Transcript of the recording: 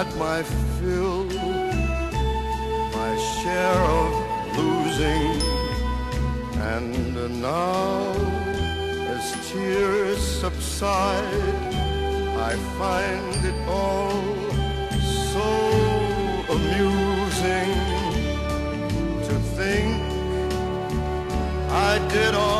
I've my fill, my share of losing, and now as tears subside, I find it all so amusing to think I did all